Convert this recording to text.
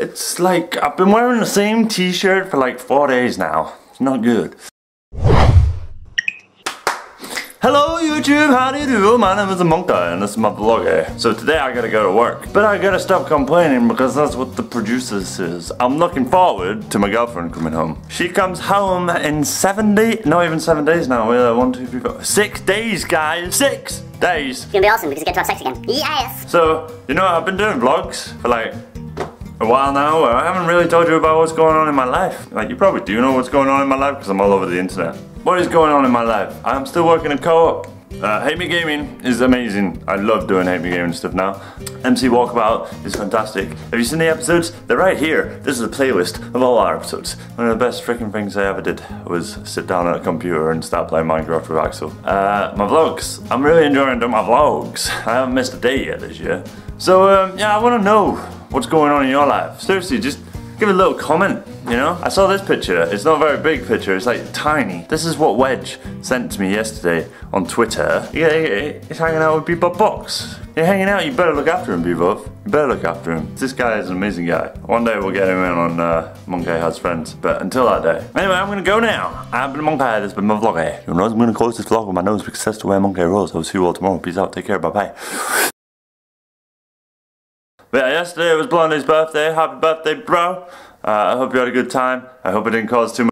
It's like, I've been wearing the same t-shirt for like four days now. It's not good. Hello YouTube, how do you do? My name is Monkaiy and this is my vlog here. So today I gotta go to work. But I gotta stop complaining because that's what the producer says. I'm looking forward to my girlfriend coming home. She comes home in seven days, not even seven days now. We're uh, one, two, three, four, six days guys. Six days. It's gonna be awesome because you get to have sex again. Yes! So, you know, I've been doing vlogs for like a while now. Uh, I haven't really told you about what's going on in my life. Like, you probably do know what's going on in my life because I'm all over the internet. What is going on in my life? I'm still working at co-op. Uh, Hate Me Gaming is amazing. I love doing Hate Me Gaming stuff now. MC Walkabout is fantastic. Have you seen the episodes? They're right here. This is a playlist of all our episodes. One of the best freaking things I ever did was sit down at a computer and start playing Minecraft with Axel. Uh, my vlogs. I'm really enjoying doing my vlogs. I haven't missed a day yet this year. So um, yeah, I want to know what's going on in your life. Seriously, just give a little comment, you know? I saw this picture. It's not a very big picture. It's like tiny. This is what Wedge sent to me yesterday on Twitter. Yeah, he's hanging out with Bebop Box. You're hanging out, you better look after him, Bebop. You better look after him. This guy is an amazing guy. One day we'll get him in on uh, Monkaiy Has Friends, but until that day. Anyway, I'm gonna go now. I've been Monkaiy, this has been my vlog. You know, I'm gonna close this vlog with my nose because that's the way Monkaiy rolls. I'll see you all tomorrow. Peace out, take care, bye bye. But yeah, yesterday was Blondie's birthday. Happy birthday, bro. Uh, I hope you had a good time. I hope it didn't cause too much.